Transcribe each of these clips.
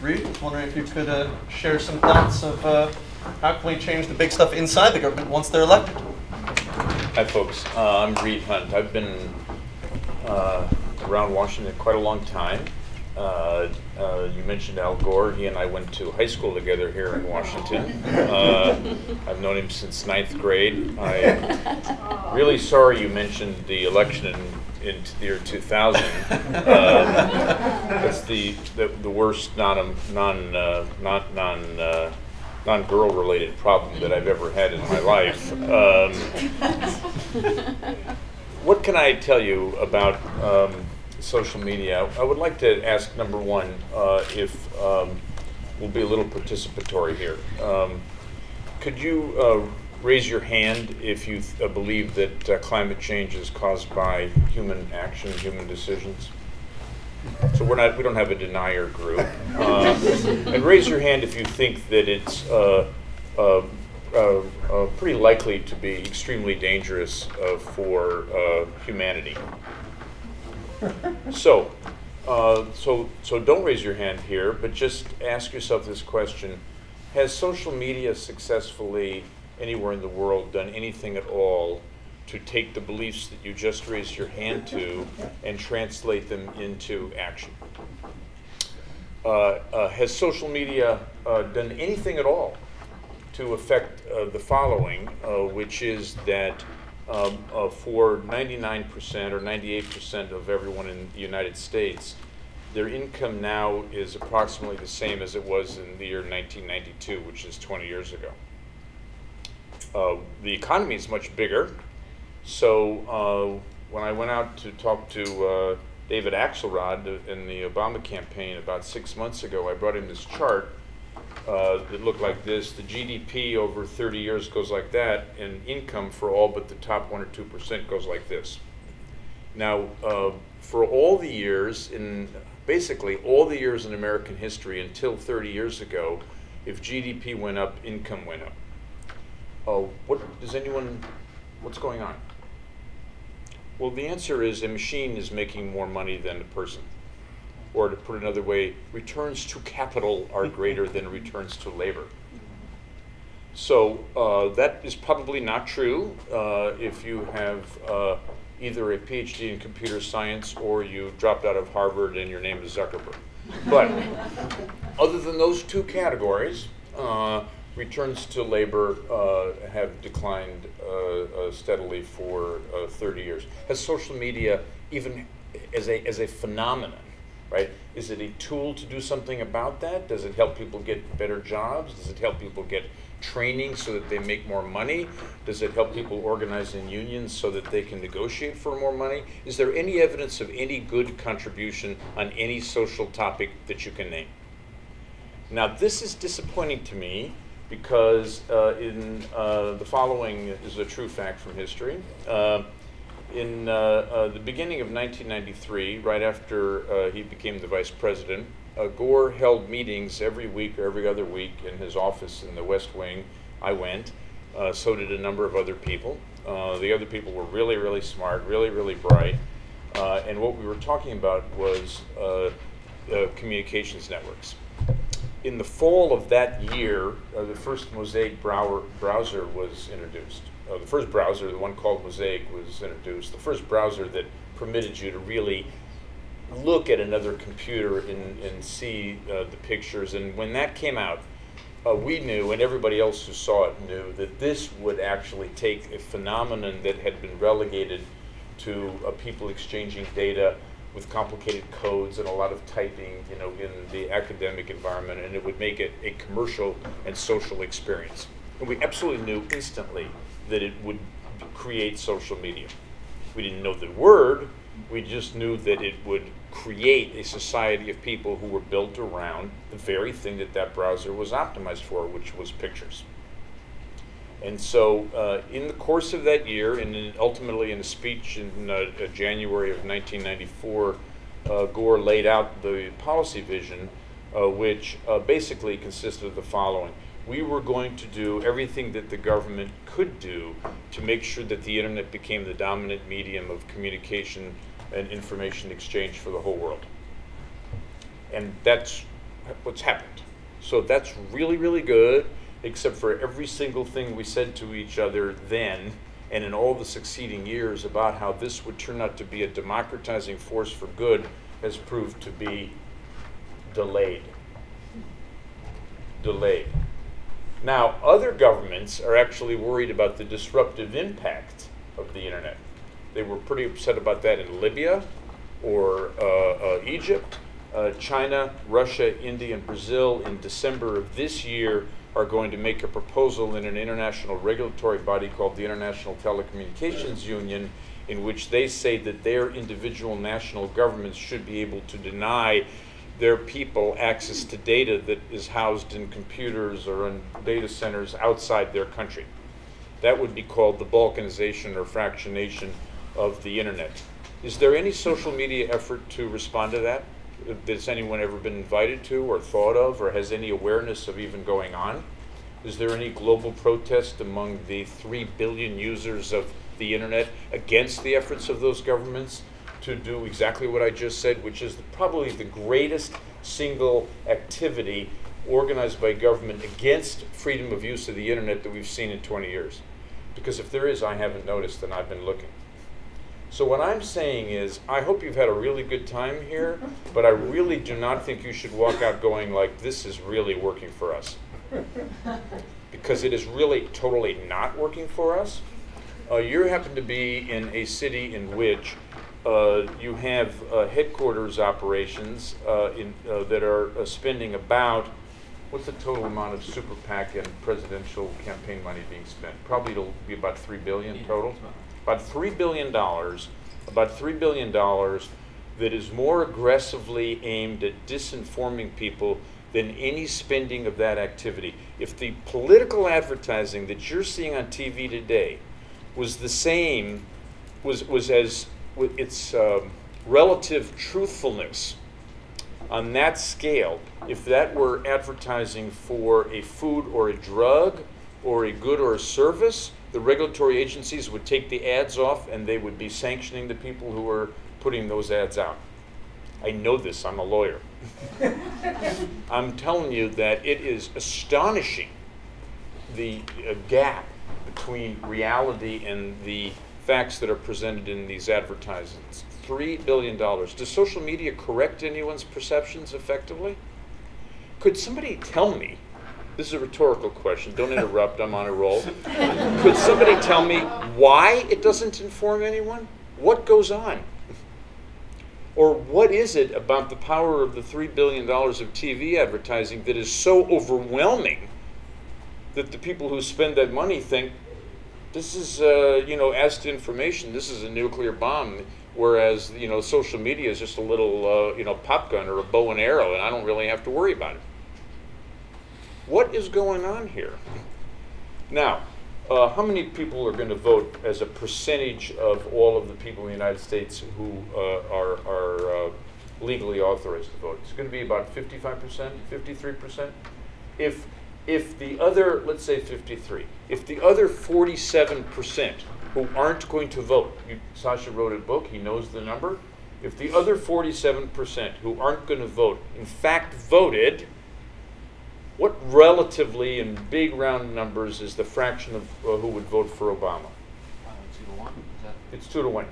Reed, I was wondering if you could uh, share some thoughts of uh, how can we change the big stuff inside the government once they're elected? Hi, folks. Uh, I'm Reed Hundt. I've been uh, around Washington quite a long time. Uh, uh, you mentioned Al Gore. He and I went to high school together here in Washington. Uh, I've known him since ninth grade. I'm really sorry you mentioned the election in, in the year 2000. Um, that's the, the, the worst non non uh, non non. Uh, non-girl related problem that I've ever had in my life. Um, what can I tell you about um, social media? I would like to ask number one uh, if um, we'll be a little participatory here. Um, could you uh, raise your hand if you uh, believe that uh, climate change is caused by human action, human decisions? So we're not, we don't have a denier group. Uh, and raise your hand if you think that it's uh, uh, uh, pretty likely to be extremely dangerous for humanity. So, so, so don't raise your hand here, but just ask yourself this question: Has social media successfully anywhere in the world done anything at all to take the beliefs that you just raised your hand to and translate them into action. Uh, uh, has social media uh, done anything at all to affect uh, the following, uh, which is that um, uh, for 99% or 98% of everyone in the United States, their income now is approximately the same as it was in the year 1992, which is 20 years ago. The economy is much bigger, so uh, when I went out to talk to uh, David Axelrod in the Obama campaign about six months ago, I brought him this chart uh, that looked like this. The GDP over 30 years goes like that, and income for all but the top 1 or 2% goes like this. Now, uh, for all the years, in basically all the years in American history until 30 years ago, if GDP went up, income went up. Uh, what does anyone, what's going on? Well, the answer is a machine is making more money than a person. Or to put another way, returns to capital are greater than returns to labor. So uh, that is probably not true uh, if you have uh, either a PhD in computer science or you dropped out of Harvard and your name is Zuckerberg. But other than those two categories, uh, returns to labor uh, have declined uh, uh, steadily for uh, 30 years. Has social media, even as a, as a phenomenon, right, is it a tool to do something about that? Does it help people get better jobs? Does it help people get training so that they make more money? Does it help people organize in unions so that they can negotiate for more money? Is there any evidence of any good contribution on any social topic that you can name? Now, this is disappointing to me because uh, in uh, the following is a true fact from history. Uh, in uh, uh, the beginning of 1993, right after uh, he became the vice president, Gore held meetings every week or every other week in his office in the West Wing. I went. so did a number of other people. the other people were really, really smart, really, really bright. and what we were talking about was communications networks in the fall of that year, uh, the first Mosaic browser was introduced. Uh, the first browser, the one called Mosaic, was introduced. The first browser that permitted you to really look at another computer and, and see uh, the pictures. And when that came out, uh, we knew, and everybody else who saw it knew, that this would actually take a phenomenon that had been relegated to uh, people exchanging data with complicated codes and a lot of typing, you know, in the academic environment, and it would make it a commercial and social experience. And we absolutely knew instantly that it would create social media. We didn't know the word, we just knew that it would create a society of people who were built around the very thing that that browser was optimized for, which was pictures. And so, uh, in the course of that year, and then ultimately in a speech in uh, uh January of 1994, uh, Gore laid out the policy vision, uh, which uh, basically consisted of the following. We were going to do everything that the government could do to make sure that the internet became the dominant medium of communication and information exchange for the whole world. And that's what's happened. So that's really, really good, except for every single thing we said to each other then and in all the succeeding years about how this would turn out to be a democratizing force for good has proved to be delayed. Delayed. Now, other governments are actually worried about the disruptive impact of the internet. They were pretty upset about that in Libya or uh, uh, Egypt. Uh, China, Russia, India, and Brazil in December of this year are going to make a proposal in an international regulatory body called the International Telecommunications Union, in which they say that their individual national governments should be able to deny their people access to data that is housed in computers or in data centers outside their country. That would be called the balkanization or fractionation of the internet. Is there any social media effort to respond to that? Has anyone ever been invited to or thought of or has any awareness of even going on? Is there any global protest among the 3 billion users of the internet against the efforts of those governments to do exactly what I just said, which is probably the greatest single activity organized by government against freedom of use of the internet that we've seen in 20 years? Because if there is, I haven't noticed and I've been looking. So what I'm saying is, I hope you've had a really good time here, but I really do not think you should walk out going like, this is really working for us. Because it is really totally not working for us. Uh, you happen to be in a city in which uh, you have uh, headquarters operations uh, in, uh, that are uh, spending about, what's the total amount of super PAC and presidential campaign money being spent? Probably it'll be about three billion total. About three billion dollars, about three billion dollars that is more aggressively aimed at disinforming people than any spending of that activity. If the political advertising that you're seeing on TV today was the same, was, was as its um, relative truthfulness on that scale, if that were advertising for a food or a drug or a good or a service, the regulatory agencies would take the ads off and they would be sanctioning the people who are putting those ads out. I know this, I'm a lawyer. I'm telling you that it is astonishing the uh, gap between reality and the facts that are presented in these advertisements. Three billion dollars. Does social media correct anyone's perceptions effectively? Could somebody tell me? This is a rhetorical question. Don't interrupt. I'm on a roll. Could somebody tell me why it doesn't inform anyone? What goes on? Or what is it about the power of the $3 billion of TV advertising that is so overwhelming that the people who spend that money think this is, uh, you know, as to information, this is a nuclear bomb, whereas, you know, social media is just a little, uh, you know, pop gun or a bow and arrow, and I don't really have to worry about it. What is going on here? Now, uh, how many people are going to vote as a percentage of all of the people in the United States who uh, are, are uh, legally authorized to vote? It's going to be about 55%, 53%. If, if the other, let's say 53, if the other 47% who aren't going to vote, you, Sasha wrote a book, he knows the number. If the other 47% who aren't going to vote, in fact voted, what relatively in big round numbers is the fraction of uh, who would vote for Obama? Uh, two to one. It's two to one.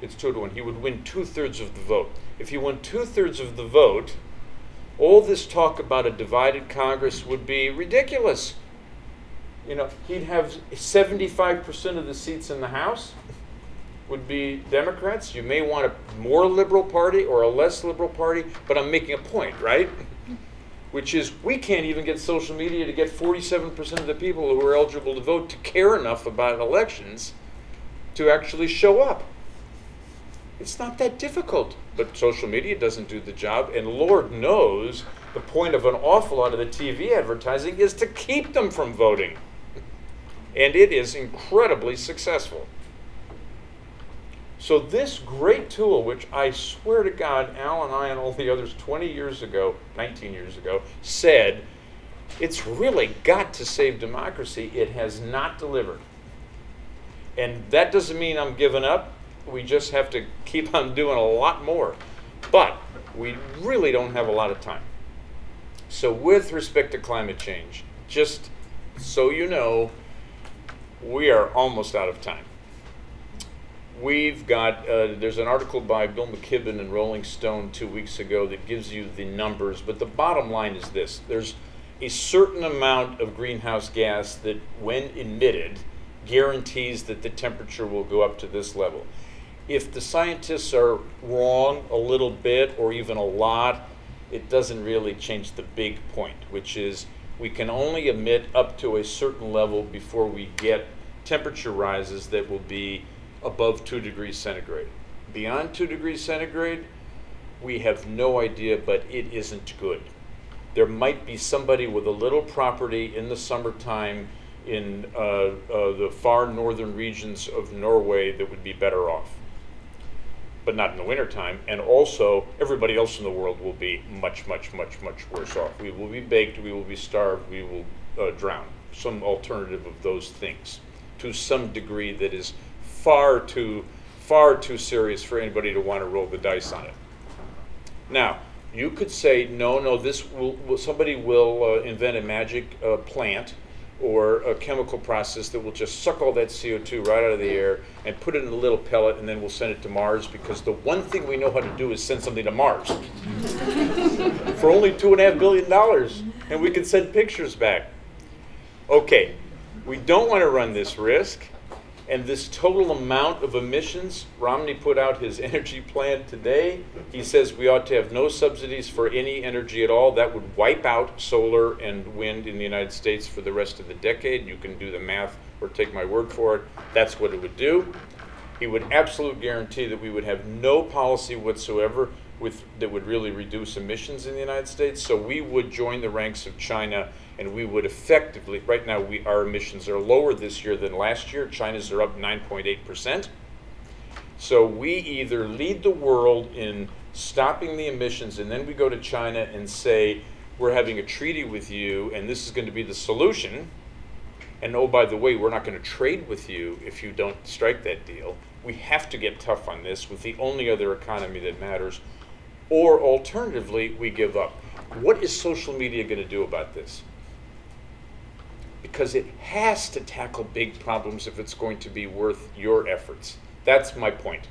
It's two to one. He would win two thirds of the vote. If he won two thirds of the vote, all this talk about a divided Congress would be ridiculous. You know, he'd have 75% of the seats in the House would be Democrats. You may want a more liberal party or a less liberal party, but I'm making a point, right? Which is we can't even get social media to get 47% of the people who are eligible to vote to care enough about elections to actually show up. It's not that difficult, but social media doesn't do the job, and Lord knows the point of an awful lot of the TV advertising is to keep them from voting. And it is incredibly successful. So, this great tool, which I swear to God, Al and I and all the others 20 years ago, 19 years ago, said it's really got to save democracy, it has not delivered. And that doesn't mean I'm giving up. We just have to keep on doing a lot more. But we really don't have a lot of time. So, with respect to climate change, just so you know, we are almost out of time. We've got, uh, there's an article by Bill McKibben in Rolling Stone two weeks ago that gives you the numbers, but the bottom line is this there's a certain amount of greenhouse gas that, when emitted, guarantees that the temperature will go up to this level. If the scientists are wrong a little bit or even a lot, it doesn't really change the big point, which is we can only emit up to a certain level before we get temperature rises that will be above 2 degrees centigrade. Beyond 2 degrees centigrade, we have no idea, but it isn't good. There might be somebody with a little property in the summertime in uh, uh, the far northern regions of Norway that would be better off, but not in the wintertime. And also, everybody else in the world will be much, much, much, much worse off. We will be baked, we will be starved, we will uh, drown. Some alternative of those things to some degree that is far too, far too serious for anybody to want to roll the dice on it. Now, you could say, no, no, this will, will somebody will uh, invent a magic uh, plant or a chemical process that will just suck all that CO2 right out of the air and put it in a little pellet and then we'll send it to Mars because the one thing we know how to do is send something to Mars for only two and a half billion dollars and we can send pictures back. Okay, we don't want to run this risk. And this total amount of emissions, Romney put out his energy plan today. He says we ought to have no subsidies for any energy at all. That would wipe out solar and wind in the United States for the rest of the decade. You can do the math or take my word for it. That's what it would do. He would absolutely guarantee that we would have no policy whatsoever with, that would really reduce emissions in the United States. So we would join the ranks of China and we would effectively, right now, we, our emissions are lower this year than last year. China's are up 9.8%. So we either lead the world in stopping the emissions, and then we go to China and say, we're having a treaty with you, and this is going to be the solution. And oh, by the way, we're not going to trade with you if you don't strike that deal. We have to get tough on this with the only other economy that matters. Or alternatively, we give up. What is social media going to do about this? Because it has to tackle big problems if it's going to be worth your efforts. That's my point.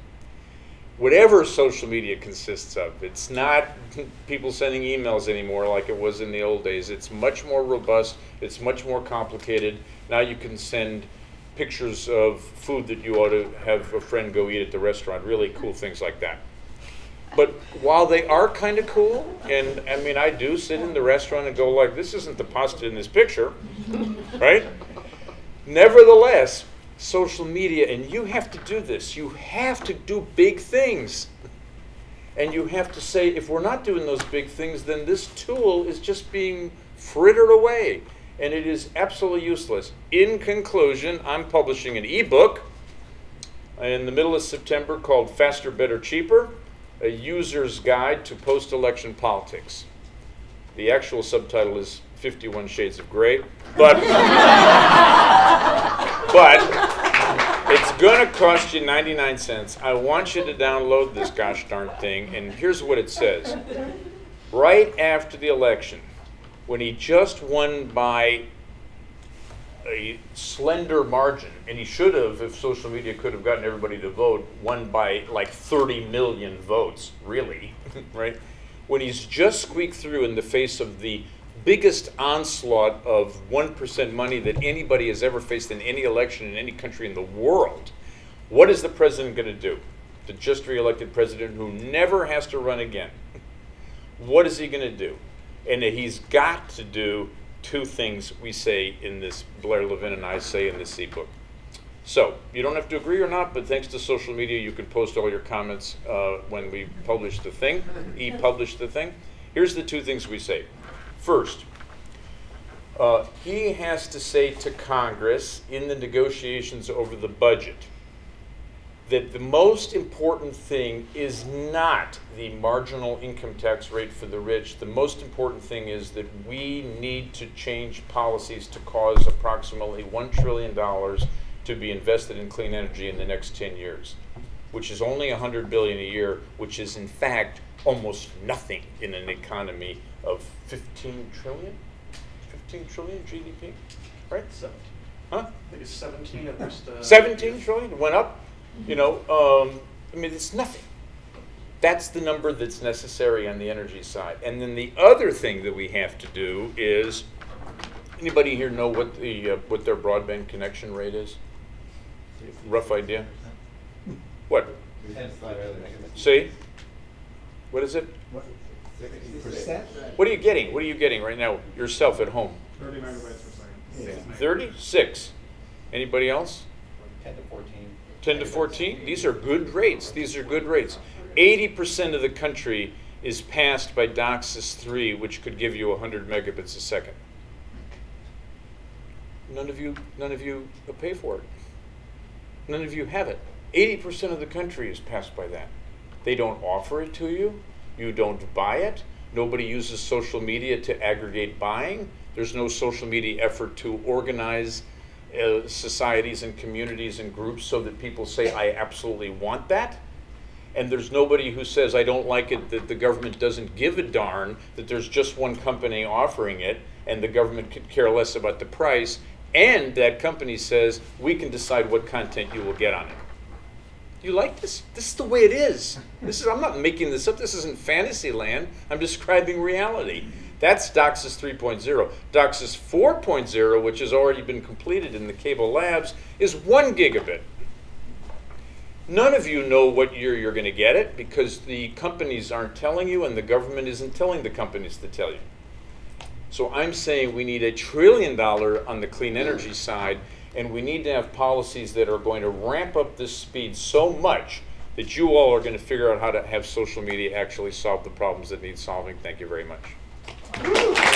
Whatever social media consists of, it's not people sending emails anymore like it was in the old days. It's much more robust, it's much more complicated. Now you can send pictures of food that you ought to have a friend go eat at the restaurant, really cool things like that. But while they are kind of cool, and I mean, I do sit in the restaurant and go like, "This isn't the pasta in this picture," right? Nevertheless, social media, and you have to do this. You have to do big things, and you have to say, if we're not doing those big things, then this tool is just being frittered away, and it is absolutely useless. In conclusion, I'm publishing an ebook in the middle of September called "Faster, Better, Cheaper." A user's guide to post-election politics. The actual subtitle is 51 Shades of Gray, but but it's going to cost you 99 cents. I want you to download this gosh darn thing, and here's what it says. Right after the election, when he just won by a slender margin, and he should have, if social media could have gotten everybody to vote, won by like 30 million votes, really, right? When he's just squeaked through in the face of the biggest onslaught of 1% money that anybody has ever faced in any election in any country in the world, what is the president going to do? The just reelected president who never has to run again. What is he going to do? And he's got to do two things we say in this, Blair Levin and I say in this e-book. So, you don't have to agree or not, but thanks to social media, you can post all your comments uh, when we publish the thing, e-publish the thing. Here's the two things we say. First, uh, he has to say to Congress in the negotiations over the budget that the most important thing is not the marginal income tax rate for the rich. The most important thing is that we need to change policies to cause approximately $1 trillion to be invested in clean energy in the next 10 years, which is only 100 billion a year, which is in fact almost nothing in an economy of 15 trillion? 15 trillion GDP, right? Seven- Huh? I think it's 17 at least. uh, 17 trillion, it went up, you know, um, I mean, it's nothing. That's the number that's necessary on the energy side. And then the other thing that we have to do is, anybody here know what the, uh, what their broadband connection rate is? Rough idea? What? See? What is it? Sixty percent? What are you getting? What are you getting right now yourself at home? Thirty megabytes per second. 36? Anybody else? Ten to fourteen. 10 to 14? These are good rates. These are good rates. 80% of the country is passed by DOCSIS 3, which could give you 100 megabits a second. None of you, none of you pay for it. None of you have it. 80% of the country is passed by that. They don't offer it to you. You don't buy it. Nobody uses social media to aggregate buying. There's no social media effort to organize uh, societies and communities and groups so that people say, I absolutely want that. And there's nobody who says, I don't like it that the government doesn't give a darn, that there's just one company offering it, and the government could care less about the price, and that company says, we can decide what content you will get on it. You like this? This is the way it is. This is I'm not making this up. This isn't fantasy land. I'm describing reality. That's DOCSIS 3.0. DOCSIS 4.0, which has already been completed in the cable labs, is 1 gigabit. None of you know what year you're going to get it because the companies aren't telling you and the government isn't telling the companies to tell you. So I'm saying we need a trillion dollar on the clean energy side, and we need to have policies that are going to ramp up this speed so much that you all are going to figure out how to have social media actually solve the problems that need solving. Thank you very much. Woo.